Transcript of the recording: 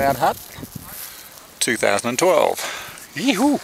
Mad Hut 2012. Yee-hoo!